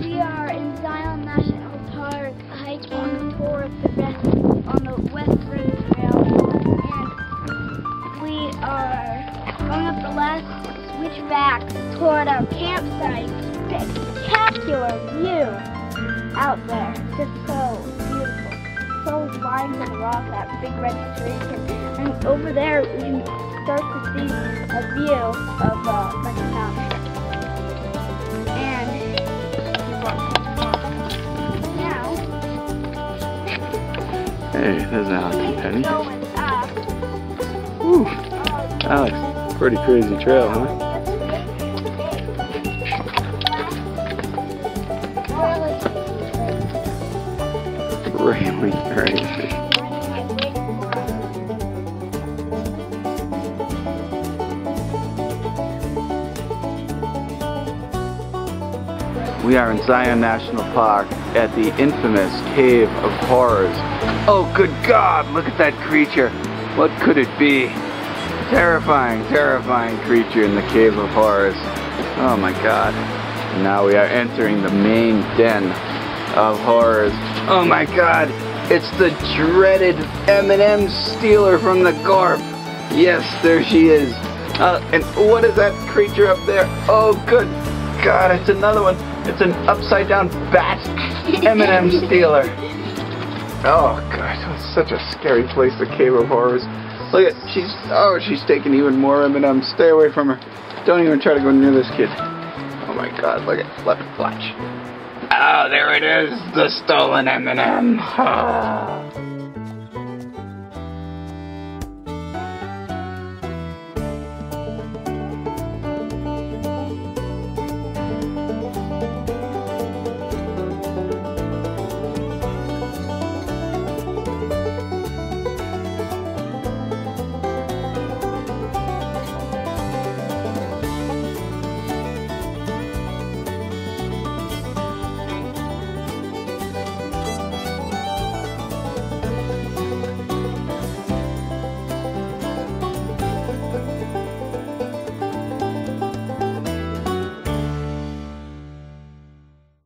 We are in Zion National Park hiking towards the west on the West Western Trail, and we are going up the last switchback toward our campsite. Spectacular view out there, just so beautiful. So in the rock, that big red tree, and over there we can start to see a view of uh, mountain. Hey, there's Alex and Penny. Uh, Alex, pretty crazy trail, huh? Really crazy. We are in Zion National Park at the infamous Cave of Horrors. Oh, good God, look at that creature. What could it be? Terrifying, terrifying creature in the Cave of Horrors. Oh my God. Now we are entering the main den of horrors. Oh my God, it's the dreaded M&M stealer from the Gorp. Yes, there she is. Uh, and what is that creature up there? Oh, good God, it's another one. It's an upside down bat M&M stealer. Oh God, it's such a scary place, the Cave of Horrors. Look at, she's, oh, she's taking even more M&M. Stay away from her. Don't even try to go near this kid. Oh my God, look at, left flash. Oh, there it is, the stolen M&M. Ah.